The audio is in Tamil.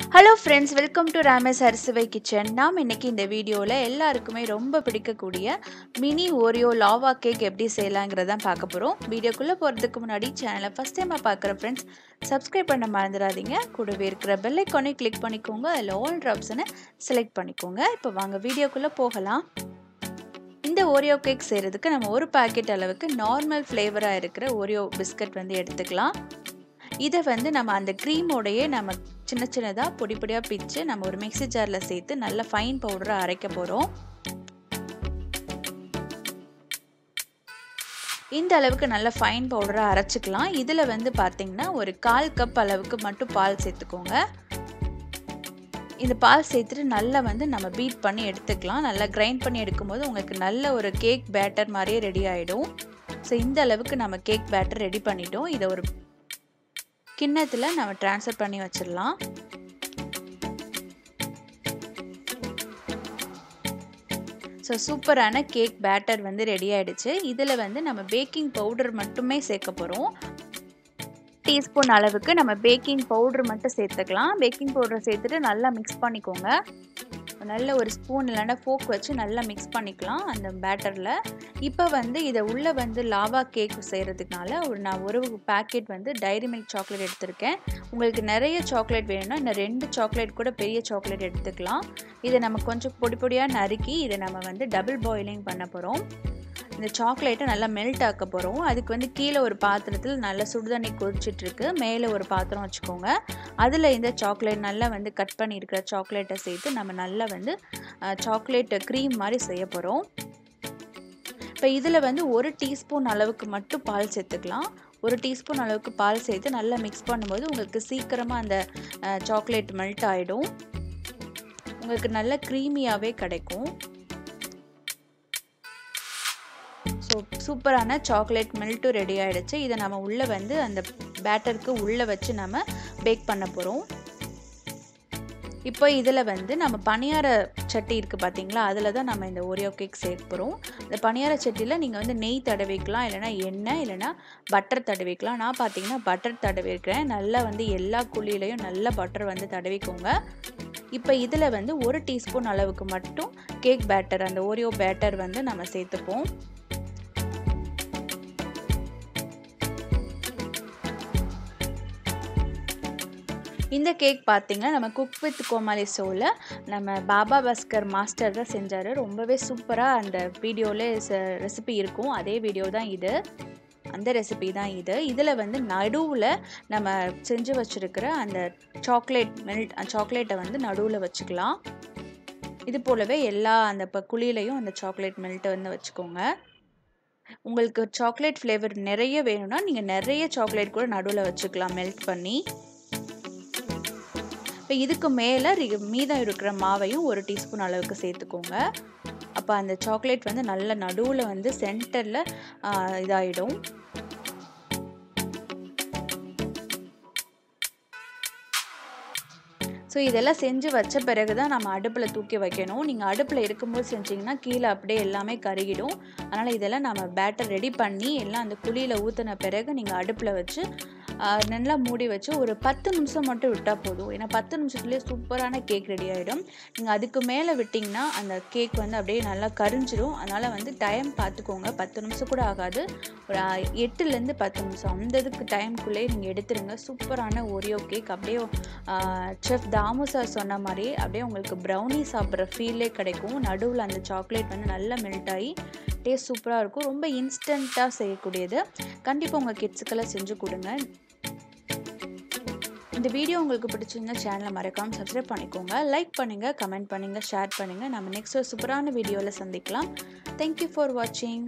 Hello friends welcome to Ramesh அரிசுவை kitchen நாம் இன்னைக்கு இந்த வீடியோவில் எல்லாருக்குமே ரொம்ப பிடிக்கக்கூடிய மினி ஓரியோ லாவா கேக் எப்படி செய்யலாங்கிறதான் பார்க்க போகிறோம் வீடியோக்குள்ளே போகிறதுக்கு முன்னாடி சேனலை ஃபஸ்ட் டைமாக பார்க்குற ஃப்ரெண்ட்ஸ் சப்ஸ்கிரைப் பண்ண மறந்துடாதீங்க. கூடவே இருக்கிற பெல்லைக்கானே கிளிக் பண்ணிக்கோங்க. அதில் ஆல் ட்ராப்ஸ்னு செலக்ட் பண்ணிக்கோங்க. இப்போ வாங்க வீடியோக்குள்ளே போகலாம். இந்த ஓரியோ கேக் செய்கிறதுக்கு நம்ம ஒரு பாக்கெட் அளவுக்கு நார்மல் ஃப்ளேவராக இருக்கிற ஓரியோ பிஸ்கட் வந்து எடுத்துக்கலாம். இதை வந்து நம்ம அந்த க்ரீமோடையே நம்ம சின்ன சின்னதாக பொடி பொடியாக பிச்சு நம்ம ஒரு மிக்சி ஜாரில் சேர்த்து நல்ல ஃபைன் பவுடரை அரைக்க போகிறோம் இந்த அளவுக்கு நல்ல ஃபைன் பவுடரை அரைச்சிக்கலாம். இதில் வந்து பார்த்திங்கன்னா ஒரு கால் கப் அளவுக்கு மட்டும் பால் சேர்த்துக்கோங்க. இந்த பால் சேர்த்துட்டு நல்லா வந்து நம்ம பீட் பண்ணி எடுத்துக்கலாம். நல்லா கிரைண்ட் பண்ணி எடுக்கும்போது உங்களுக்கு நல்ல ஒரு கேக் பேட்டர் மாதிரியே ரெடி ஆகிடும் ஸோ இந்த அளவுக்கு நம்ம கேக் பேட்டர் ரெடி பண்ணிட்டோம். இதை ஒரு கிண்ணத்தில் நம்ம ட்ரான்ஸ்ஃபர் பண்ணி வச்சிடலாம். ஸோ சூப்பரான கேக் பேட்டர் வந்து ரெடி ஆகிடுச்சு இதில் வந்து நம்ம பேக்கிங் பவுடர் மட்டுமே சேர்க்க போகிறோம் டீஸ்பூன் அளவுக்கு நம்ம பேக்கிங் பவுடர் மட்டும் சேர்த்துக்கலாம். பேக்கிங் பவுடர் சேர்த்துட்டு நல்லா மிக்ஸ் பண்ணிக்கோங்க. நல்ல ஒரு ஸ்பூன் இல்லைன்னா ஃபோக் வச்சு நல்லா மிக்ஸ் பண்ணிக்கலாம் அந்த பேட்டரில் இப்போ வந்து இதை உள்ளே வந்து லாவா கேக் செய்கிறதுனால ஒரு நான் ஒரு பேக்கெட் வந்து டைரி மில்க் சாக்லேட் எடுத்திருக்கேன். உங்களுக்கு நிறைய சாக்லேட் வேணும்னா இந்த ரெண்டு சாக்லேட் கூட பெரிய சாக்லேட் எடுத்துக்கலாம். இதை நம்ம கொஞ்சம் பொடி பொடியாக நறுக்கி இதை நம்ம வந்து டபுள் பாயிலிங் பண்ண போகிறோம் இந்த சாக்லேட்டை நல்லா மெல்ட் ஆக்க போகிறோம் அதுக்கு வந்து கீழே ஒரு பாத்திரத்தில் நல்லா சுடுதண்ணி கொதிச்சிட்ருக்கு மேலே ஒரு பாத்திரம் வச்சுக்கோங்க. அதில் இந்த சாக்லேட் நல்லா வந்து கட் பண்ணியிருக்கிற சாக்லேட்டை சேர்த்து நம்ம நல்லா வந்து சாக்லேட் க்ரீம் மாதிரி செய்ய போகிறோம் இப்போ இதில் வந்து ஒரு டீஸ்பூன் அளவுக்கு மட்டும் பால் சேர்த்துக்கலாம். ஒரு டீஸ்பூன் அளவுக்கு பால் சேர்த்து நல்லா மிக்ஸ் பண்ணும்போது உங்களுக்கு சீக்கிரமாக அந்த சாக்லேட் மெல்ட் ஆகிடும் உங்களுக்கு நல்ல க்ரீமியாகவே கிடைக்கும். ஸோ சூப்பரான சாக்லேட் மில்ட்டும் ரெடி ஆகிடுச்சு இதை நம்ம உள்ளே வந்து அந்த பேட்டருக்கு உள்ளே வச்சு நம்ம பேக் பண்ண போகிறோம் இப்போ இதில் வந்து நம்ம பணியார சட்டி இருக்குது பார்த்தீங்களா அதில் தான் நம்ம இந்த ஓரியோ கேக் சேர்க்குறோம் இந்த பணியார சட்டியில் நீங்கள் வந்து நெய் தடவிக்கலாம் இல்லைனா எண்ணெய் இல்லைனா பட்டர் தடவிக்கலாம். நான் பார்த்தீங்கன்னா பட்டர் தடவிருக்கிறேன். நல்லா வந்து எல்லா குழியிலையும் நல்ல பட்டர் வந்து தடவிக்கோங்க. இப்போ இதில் வந்து ஒரு டீஸ்பூன் அளவுக்கு மட்டும் கேக் பேட்டர் அந்த ஓரியோ பேட்டர் வந்து நம்ம சேர்த்துப்போம். இந்த கேக் பார்த்திங்கன்னா நம்ம குக் வித் கோமாளி ஷோவில் நம்ம பாபா பாஸ்கர் மாஸ்டர் தான் செஞ்சார். ரொம்பவே சூப்பராக அந்த வீடியோவில் ரெசிபி இருக்கும். அதே வீடியோ தான் இது. அந்த ரெசிபி தான் இது. இதில் வந்து நடுவில் நம்ம செஞ்சு வச்சுருக்கிற அந்த சாக்லேட் மெல்ட் சாக்லேட்டை வந்து நடுவில் வச்சுக்கலாம். இது போலவே எல்லா அந்த இப்போ குழியிலையும் அந்த சாக்லேட் மெல்ட்டை வந்து வச்சுக்கோங்க. உங்களுக்கு சாக்லேட் ஃப்ளேவர் நிறைய வேணும்னா நீங்கள் நிறைய சாக்லேட் கூட நடுவில் வச்சுக்கலாம் மெல்ட் பண்ணி. இப்போ இதுக்கு மேலே மீதம் இருக்கிற மாவையும் ஒரு டீஸ்பூன் அளவுக்கு சேர்த்துக்கோங்க. அப்போ அந்த சாக்லேட் வந்து நல்ல நடுவில் வந்து சென்டரில் இதாகிடும் ஸோ இதெல்லாம் செஞ்சு வச்ச பிறகு தான் நம்ம அடுப்பில் தூக்கி வைக்கணும். நீங்கள் அடுப்பில் இருக்கும்போது செஞ்சிங்கன்னா கீழே அப்படியே எல்லாமே கருகிடும். அதனால் இதெல்லாம் நம்ம பேட்டர் ரெடி பண்ணி எல்லாம் அந்த குழியில் ஊற்றின பிறகு நீங்கள் அடுப்பில் வச்சு நல்லா மூடி வச்சு ஒரு பத்து நிமிஷம் மட்டும் விட்டால் போதும். ஏன்னா பத்து நிமிஷத்துலேயே சூப்பரான கேக் ரெடி ஆகிடும் நீங்கள் அதுக்கு மேலே விட்டிங்கன்னா அந்த கேக் வந்து அப்படியே நல்லா கரிஞ்சிடும் அதனால் வந்து டைம் பார்த்துக்கோங்க பத்து நிமிஷம் கூட ஆகாது. ஒரு எட்டுலேருந்து பத்து நிமிஷம். அந்த இதுக்கு டைம்குள்ளேயே நீங்கள் எடுத்துருங்க. சூப்பரான ஒரியோ கேக் அப்படியே செஃப் தாமு சார் சொன்ன மாதிரி அப்படியே உங்களுக்கு ப்ரௌனி சாப்பிட்ற ஃபீல்லே கிடைக்கும். நடுவில் அந்த சாக்லேட் வந்து நல்லா மெல்ட் ஆகி டேஸ்ட் சூப்பராக இருக்கும். ரொம்ப இன்ஸ்டண்ட்டாக செய்யக்கூடியது. கண்டிப்பாக உங்கள் கிட்ஸுக்கெல்லாம் செஞ்சு கொடுங்க. இந்த வீடியோ உங்களுக்கு பிடிச்சிருந்தா சேனலை மறக்காமல் சப்ஸ்கிரைப் பண்ணிக்கோங்க. லைக் பண்ணுங்கள் கமெண்ட் பண்ணுங்கள் ஷேர் பண்ணுங்கள் நம்ம நெக்ஸ்ட் ஒரு சூப்பரான வீடியோவில் சந்திக்கலாம். தேங்க்யூ ஃபார் வாட்சிங்